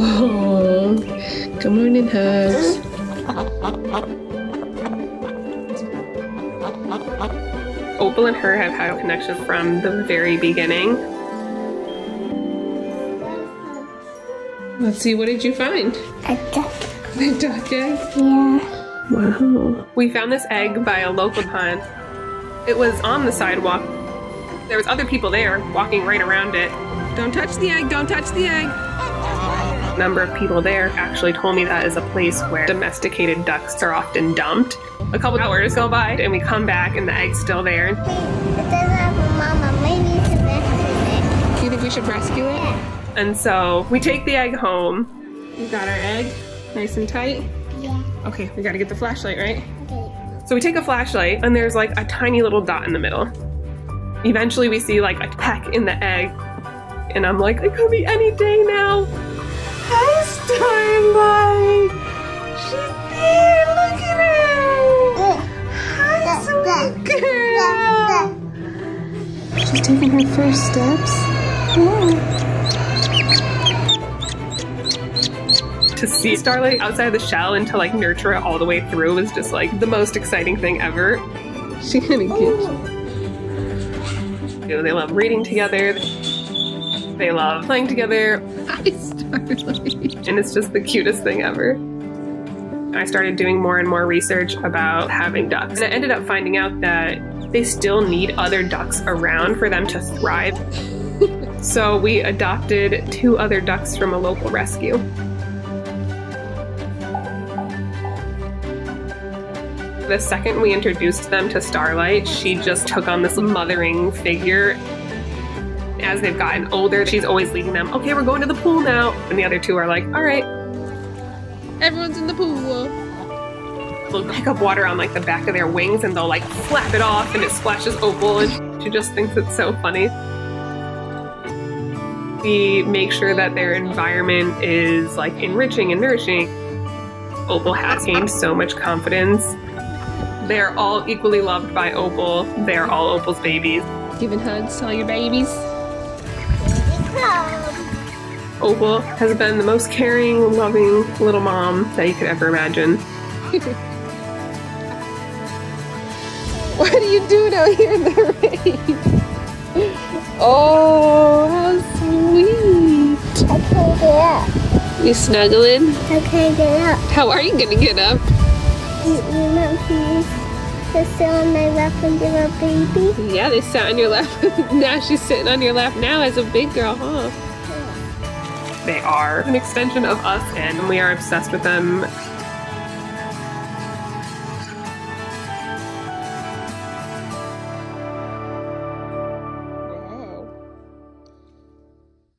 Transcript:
Oh, good morning, Hugs. Opal and her have had a connection from the very beginning. Let's see, what did you find? A duck. The duck egg? Yeah. Wow. We found this egg by a local pond. It was on the sidewalk. There was other people there walking right around it. Don't touch the egg, don't touch the egg. A number of people there actually told me that is a place where domesticated ducks are often dumped. A couple hours go by and we come back and the egg's still there. It doesn't have a mama. Maybe it's a rescue You think we should rescue it? And so we take the egg home. We got our egg nice and tight. Yeah. Okay, we gotta get the flashlight, right? Okay. So we take a flashlight and there's like a tiny little dot in the middle. Eventually we see like a peck in the egg and I'm like, it could be any day now. Hi, Starlight! She's here, look at her! Hi, sweet girl! She's taking her first steps. To see Starlight outside the shell and to like nurture it all the way through was just like the most exciting thing ever. She gonna get you. You know, they love reading together. They love playing together. Hi, Starlight. and it's just the cutest thing ever. I started doing more and more research about having ducks, and I ended up finding out that they still need other ducks around for them to thrive. so we adopted two other ducks from a local rescue. The second we introduced them to Starlight, she just took on this mothering figure as they've gotten older, she's always leading them, okay, we're going to the pool now. And the other two are like, all right. Everyone's in the pool. They'll pick up water on like the back of their wings and they'll like flap it off and it splashes Opal and she just thinks it's so funny. We make sure that their environment is like enriching and nourishing. Opal has gained so much confidence. They're all equally loved by Opal. They're all Opal's babies. Giving hugs to all your babies. Opal has been the most caring, loving little mom that you could ever imagine. What are you doing out here in the rain? Oh, how sweet. I can't get up. You snuggling? I can't get up. How are you gonna get up? You, you know, please. Just sit on my lap and give a baby. Yeah, they sat on your lap. now she's sitting on your lap now as a big girl, huh? They are an extension of us, and we are obsessed with them.